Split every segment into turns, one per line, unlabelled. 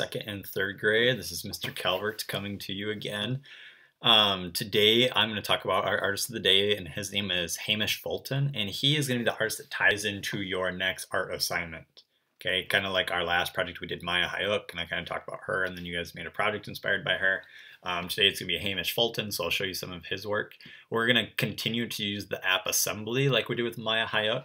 second and third grade. This is Mr. Calvert coming to you again. Um, today I'm going to talk about our artist of the day, and his name is Hamish Fulton, and he is going to be the artist that ties into your next art assignment. Okay, kind of like our last project we did Maya Hayuk, and I kind of talked about her, and then you guys made a project inspired by her. Um, today it's going to be Hamish Fulton, so I'll show you some of his work. We're going to continue to use the app assembly like we did with Maya Hayuk.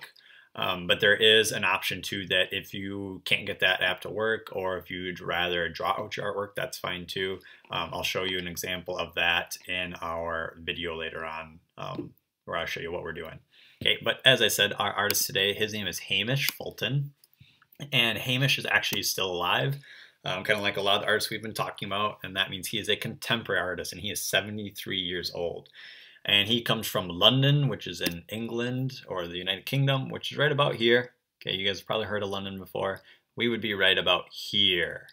Um, but there is an option too that if you can't get that app to work or if you'd rather draw out your artwork, that's fine too. Um, I'll show you an example of that in our video later on um, where I'll show you what we're doing. Okay, but as I said, our artist today, his name is Hamish Fulton. And Hamish is actually still alive, um, kind of like a lot of the artists we've been talking about. And that means he is a contemporary artist and he is 73 years old and he comes from London, which is in England or the United Kingdom, which is right about here. Okay, you guys probably heard of London before. We would be right about here,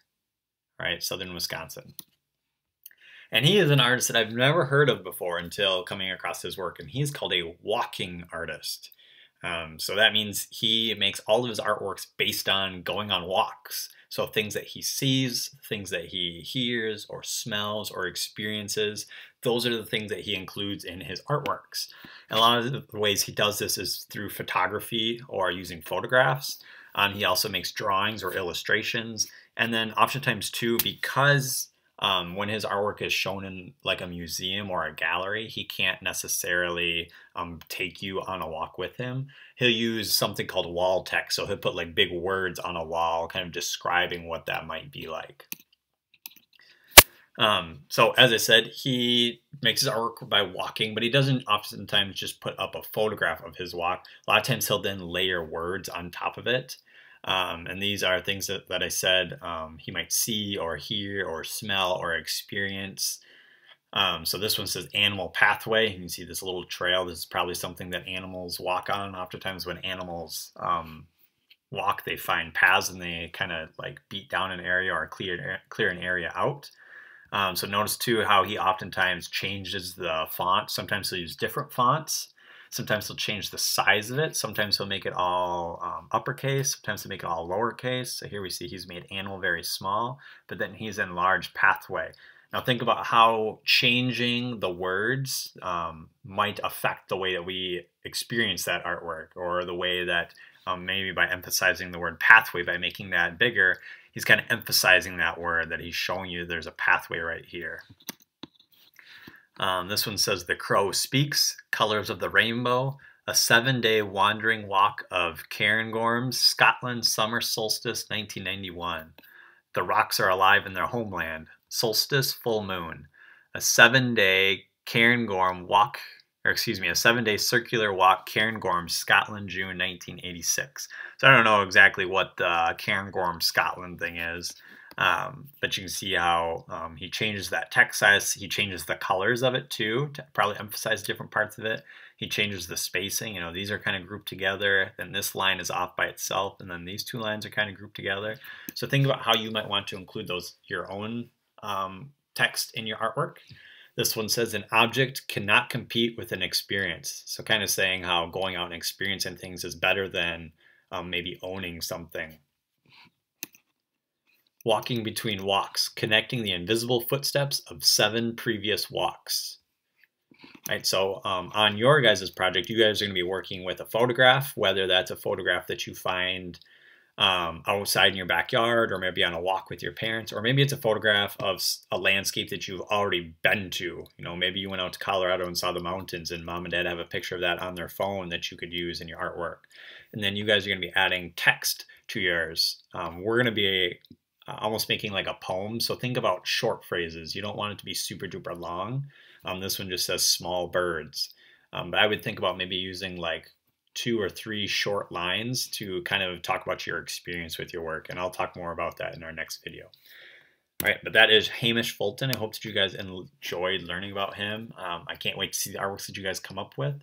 right, southern Wisconsin. And he is an artist that I've never heard of before until coming across his work, and he's called a walking artist. Um, so that means he makes all of his artworks based on going on walks. So things that he sees, things that he hears or smells or experiences, those are the things that he includes in his artworks. And a lot of the ways he does this is through photography or using photographs. Um, he also makes drawings or illustrations. And then oftentimes too, because um, when his artwork is shown in like a museum or a gallery, he can't necessarily um, take you on a walk with him. He'll use something called wall text. So he'll put like big words on a wall, kind of describing what that might be like. Um, so as I said, he makes his artwork by walking, but he doesn't oftentimes just put up a photograph of his walk. A lot of times he'll then layer words on top of it. Um, and these are things that, that I said um, he might see or hear or smell or experience. Um, so this one says animal pathway. You can see this little trail. This is probably something that animals walk on. Oftentimes when animals um, walk, they find paths and they kind of like beat down an area or clear, clear an area out. Um, so notice too how he oftentimes changes the font. Sometimes he'll use different fonts. Sometimes he'll change the size of it. Sometimes he'll make it all um, uppercase. Sometimes he'll make it all lowercase. So here we see he's made animal very small, but then he's enlarged pathway. Now think about how changing the words um, might affect the way that we experience that artwork or the way that um, maybe by emphasizing the word pathway, by making that bigger, he's kind of emphasizing that word that he's showing you there's a pathway right here. Um, this one says The Crow Speaks, Colors of the Rainbow, a seven-day wandering walk of Cairngorms, Scotland, summer solstice 1991. The rocks are alive in their homeland, solstice, full moon. A seven-day Cairngorm walk, or excuse me, a seven-day circular walk, Cairngorm, Scotland, June 1986. So I don't know exactly what the Cairngorm, Scotland thing is. Um, but you can see how um, he changes that text size. He changes the colors of it too to probably emphasize different parts of it. He changes the spacing. You know, these are kind of grouped together. Then this line is off by itself, and then these two lines are kind of grouped together. So think about how you might want to include those your own um, text in your artwork. This one says an object cannot compete with an experience. So kind of saying how going out and experiencing things is better than um, maybe owning something walking between walks, connecting the invisible footsteps of seven previous walks. Right, so um, on your guys' project, you guys are going to be working with a photograph, whether that's a photograph that you find um, outside in your backyard, or maybe on a walk with your parents, or maybe it's a photograph of a landscape that you've already been to. You know, maybe you went out to Colorado and saw the mountains, and mom and dad have a picture of that on their phone that you could use in your artwork. And then you guys are going to be adding text to yours. Um, we're going to be almost making like a poem. So think about short phrases. You don't want it to be super duper long. Um, this one just says small birds. Um, but I would think about maybe using like two or three short lines to kind of talk about your experience with your work. And I'll talk more about that in our next video. All right, but that is Hamish Fulton. I hope that you guys enjoyed learning about him. Um, I can't wait to see the artworks that you guys come up with.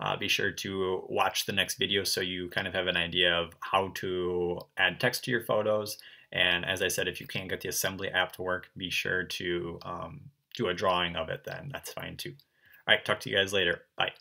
Uh, be sure to watch the next video so you kind of have an idea of how to add text to your photos and as I said, if you can't get the assembly app to work, be sure to um, do a drawing of it then. That's fine too. All right, talk to you guys later. Bye.